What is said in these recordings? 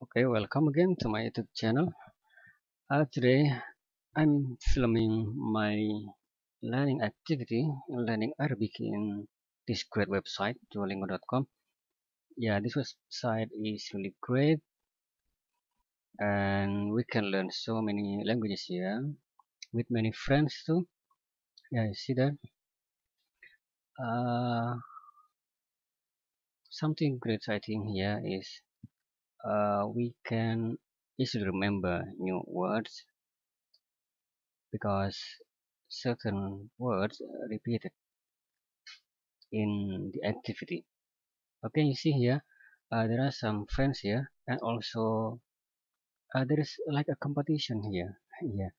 Okay, welcome again to my YouTube channel. Uh, today I'm filming my learning activity, learning Arabic in this great website, Duolingo.com. Yeah, this website is really great and we can learn so many languages here with many friends too. Yeah, you see that? Uh, something great I think here is uh, we can easily remember new words because certain words repeated in the activity. Okay you see here uh, there are some friends here and also uh, there is like a competition here yeah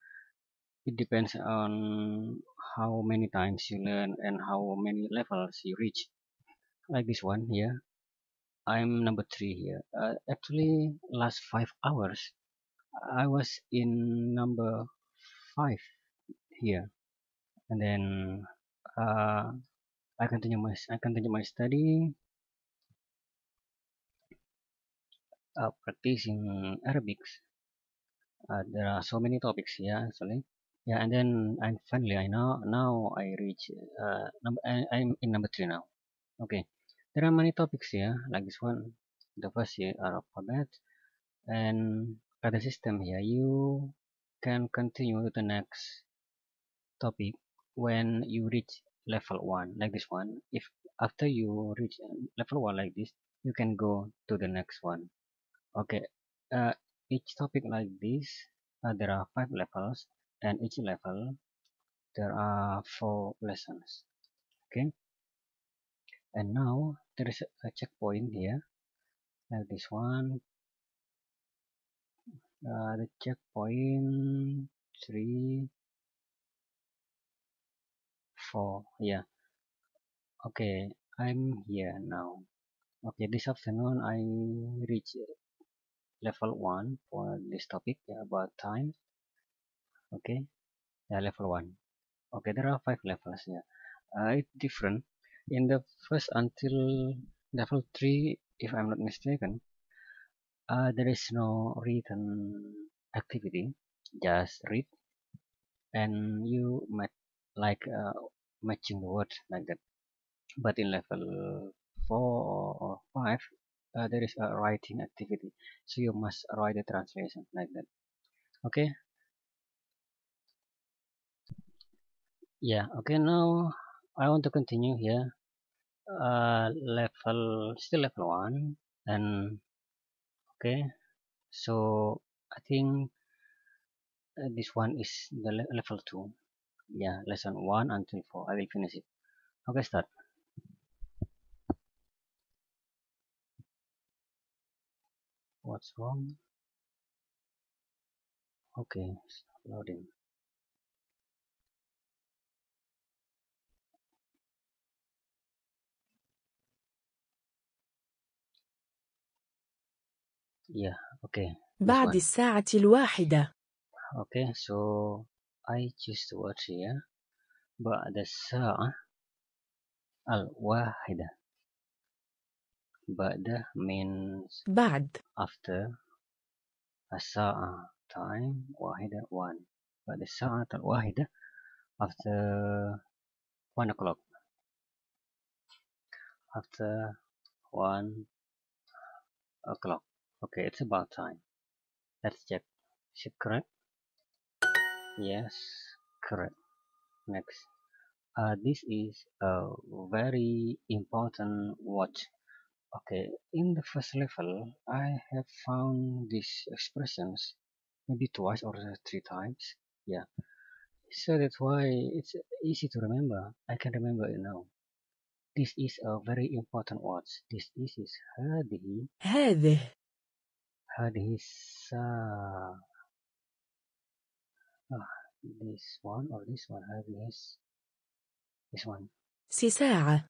it depends on how many times you learn and how many levels you reach. Like this one here i'm number three here. Uh, actually last five hours i was in number five here. And then uh, I continue my I continue my study uh, practicing Arabic uh, there are so many topics here actually. Yeah and then I'm finally I know now I reach uh, number I'm in number three now. Okay there are many topics here like this one the first here are alphabet and other system here you can continue to the next topic when you reach level one. Like this one if after you reach level one like this you can go to the next one. Okay uh, each topic like this uh, there are five levels and each level there are four lessons. Okay and now there is a checkpoint here. Like this one. Uh, the checkpoint three four. Yeah. Okay I'm here now. Okay this afternoon I reach level one for this topic yeah, about time. Okay. Yeah level one. Okay there are five levels yeah. Uh, it's different in the first until level three if i'm not mistaken uh, there is no written activity. Just read and you might like uh, matching the words like that. But in level four or five uh, there is a writing activity. So you must write the translation like that. Okay? Yeah okay now I want to continue here uh, level still level 1 and okay. So I think uh, this one is the le level 2 yeah lesson 1 until 4 I will finish it. Okay start. What's wrong? Okay loading yeah okay بعد الساعة الواحدة okay so I the word here بعد الساعة الواحدة بعد means بعد after الساعة time واحدة one بعد الساعة الواحدة after one o'clock after one o'clock okay it's about time let's check is it correct yes correct next uh, this is a very important watch okay in the first level I have found these expressions maybe twice or three times yeah so that's why it's easy to remember I can remember it now this is a very important word this is, is هذه هذه هذه الساعة ah, this one or this one هذه is this one ساعة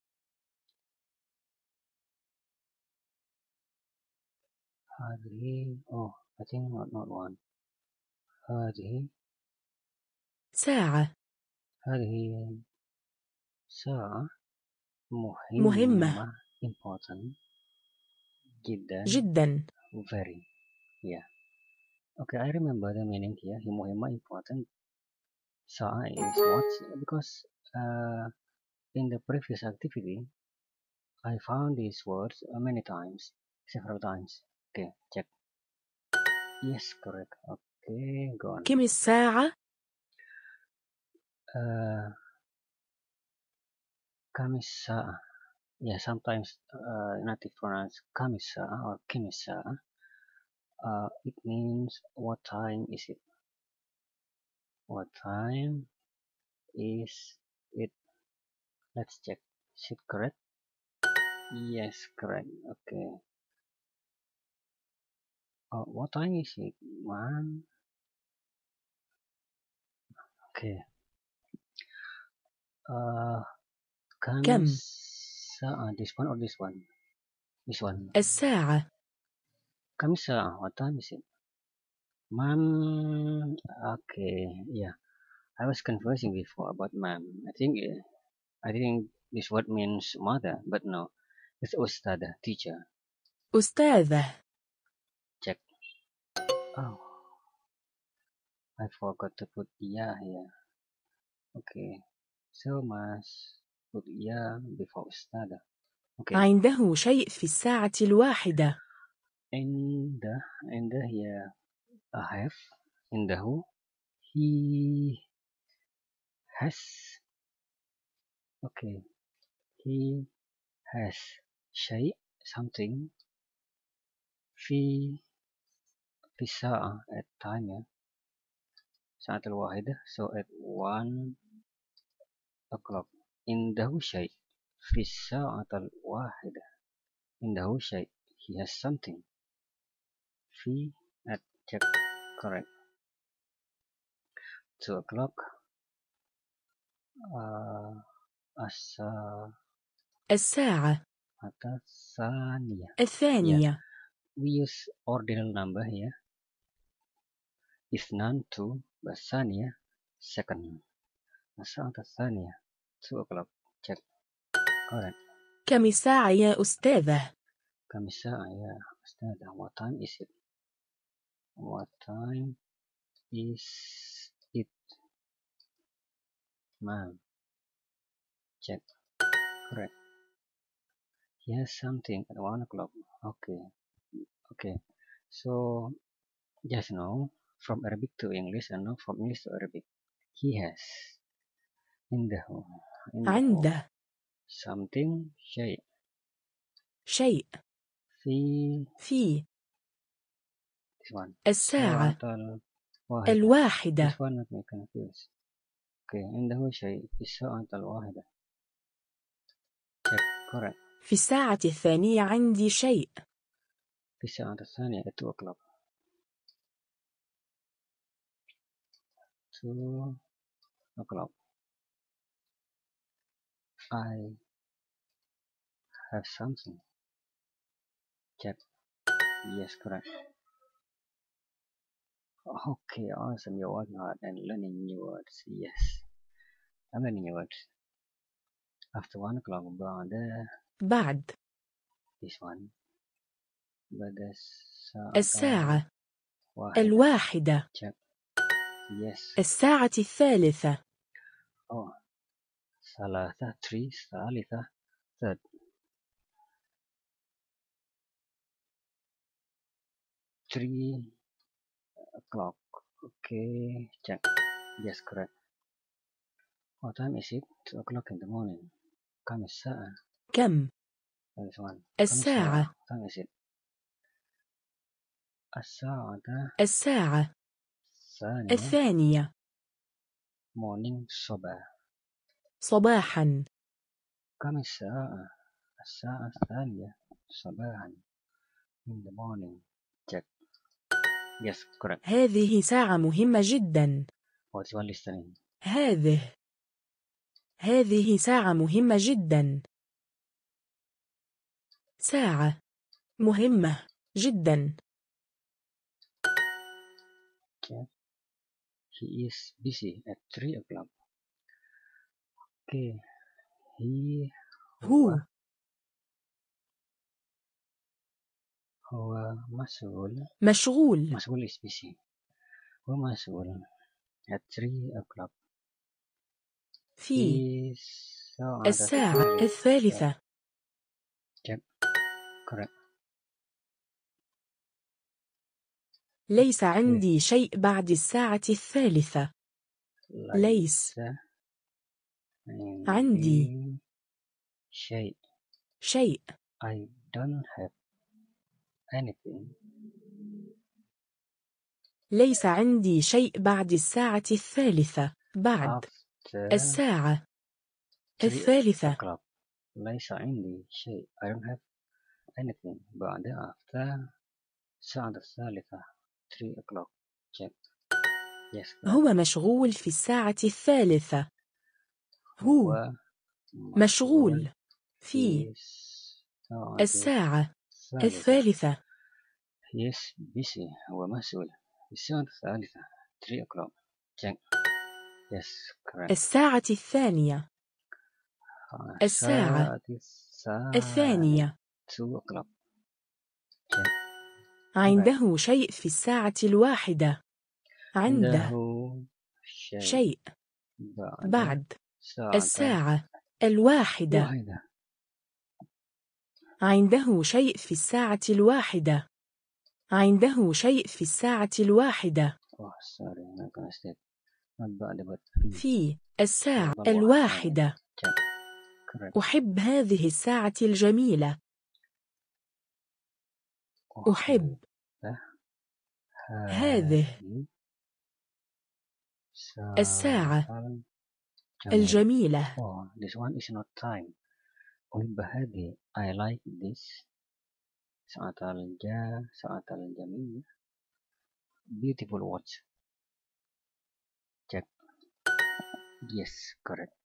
هذه oh I think not not one هذه ساعة هذه ساعة مهمة, مهمة. important جدا جدا very Yeah. Okay, I remember the meaning here. Muhimma important. Sa'a is what? Because uh, in the previous activity, I found these words many times, several times. Okay, check. Yes, correct. Okay, go on. كم الساعة؟ Uh, kamisa. Yeah, sometimes uh, native pronounce kamisa or kimisa. Uh, it means what time is it? What time is it? Let's check. Is it correct? Yes, correct. Okay. Uh, what time is it, man? Okay. Uh, كم؟ kamisa. Uh, this one or this one? This one. الساعة Kamisa. What time is it? Ma'am. Okay. Yeah. I was confusing before about ma'am. I think uh, I think this word means mother, but no. It's ustada, teacher. أستاذة Check. Oh. I forgot to put ya here. Okay. So must put ya before ustada. Okay. عنده شيء في الساعة الواحدة In the in the here I have in the who he has okay he has shay something في في الساعة at time yeah ساعة الواحدة so at one o'clock عنده شيء في الساعة الواحدة عنده شيء he has something في at check correct two o'clock uh, الساعة الساعة الثانية الثانية we use ordinal number here اثنان two الثانية second الساعة الثانية two o'clock check correct كم الساعة يا أستاذة؟ كم الساعة يا أستاذ what time is it what time is it ma'am check correct he has something at one o'clock okay okay so just now from Arabic to English and now from English to Arabic he has عنده عنده عنده something شيء شيء في في الساعة الواحدة. في الساعة الثانية عندي شيء. في الساعة الثانية at 2 o'clock 2 o'clock I have something. check yes correct okay awesome you're working hard and learning new words yes I'm learning new words after 1 o'clock بعد بعد this one بعد الساعة الساعة واحدة الواحدة check yes الساعة الثالثة oh ثلاثة three ثالثة third three O'clock okay check yes correct what time is it two o'clock in the morning كم الساعة كم this one كم الساعة what time is it الساعة الساعة الثانية الثانية morning صباح صباحا كم الساعة الساعة الثانية صباحا in the morning check yes correct هذه ساعة مهمة جدا what's one listening هذه هذه ساعة مهمة جدا ساعة مهمة جدا check he is busy at three o'clock okay he هو هو مسؤول. مشغول. مسؤول is busy هو مسؤول at 3 o'clock. في الساعة الثالثة. correct ليس عندي شيء بعد الساعة الثالثة. ليس. عندي شيء. شيء. I don't have anything. ليس عندي شيء بعد الساعة الثالثة. بعد after الساعة الثالثة. ليس عندي شيء. I don't have anything. بعد after الساعة الثالثة. 3 o'clock. Check. Yes. هو مشغول في الساعة الثالثة. هو مشغول في الساعة الثالثة. is busy هو مسؤول الساعة الثالثة 3 o'clock. check yes correct. الساعة الثانية. الساعة الثانية. 2 o'clock. عنده شيء في الساعة الواحدة. عنده شيء. بعد الساعة الواحدة. واحدة. عنده شيء في الساعة الواحدة. عنده شيء في الساعة الواحدة. Oh في الساعة الواحدة. الواحدة أحب هذه الساعة الجميلة. أحب هذه الساعة الجميلة. أحب هذه I like this ساعة الجا ساعة الجميلة beautiful watch check yes correct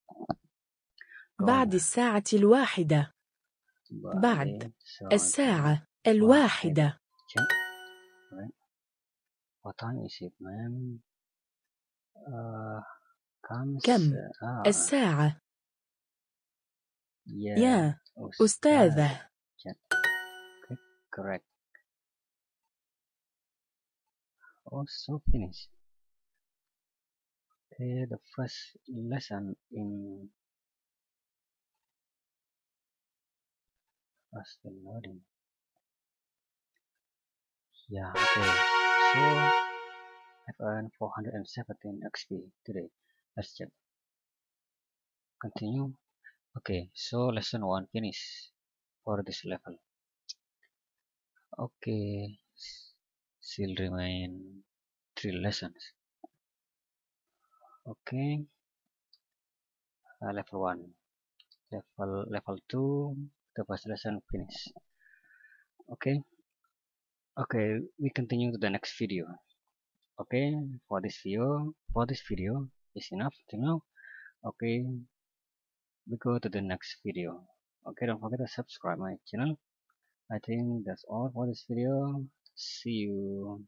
بعد. الساعة الواحدة بعد الساعة الواحدة what time is it man uh, كم Yeah. yeah. Usted. usted. Okay, correct. Also oh, finished. Eh, okay, the first lesson in as the loading. Yeah, okay. So I've earned 417 XP today. Let's check. Continue. Okay so lesson 1 finish for this level. Okay still remain three lessons. Okay uh, level 1 level level 2 the first lesson finish. Okay okay we continue to the next video. Okay for this video for this video is enough to know. Okay we go to the next video. Okay don't forget to subscribe my channel. I think that's all for this video. See you